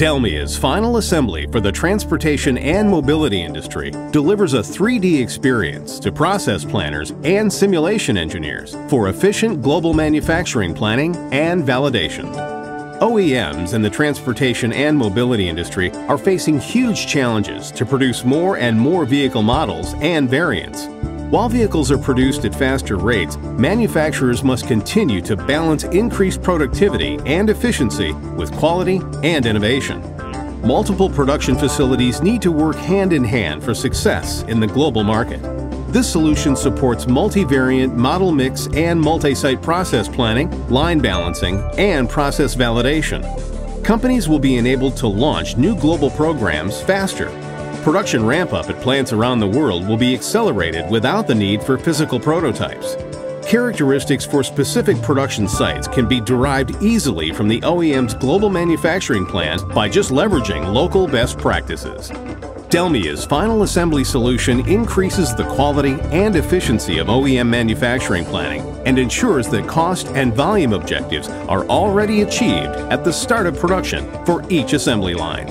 Delmia's final assembly for the transportation and mobility industry delivers a 3D experience to process planners and simulation engineers for efficient global manufacturing planning and validation. OEMs in the transportation and mobility industry are facing huge challenges to produce more and more vehicle models and variants. While vehicles are produced at faster rates, manufacturers must continue to balance increased productivity and efficiency with quality and innovation. Multiple production facilities need to work hand in hand for success in the global market. This solution supports multivariant model mix and multi-site process planning, line balancing, and process validation. Companies will be enabled to launch new global programs faster Production ramp-up at plants around the world will be accelerated without the need for physical prototypes. Characteristics for specific production sites can be derived easily from the OEM's global manufacturing plans by just leveraging local best practices. Delmia's final assembly solution increases the quality and efficiency of OEM manufacturing planning and ensures that cost and volume objectives are already achieved at the start of production for each assembly line.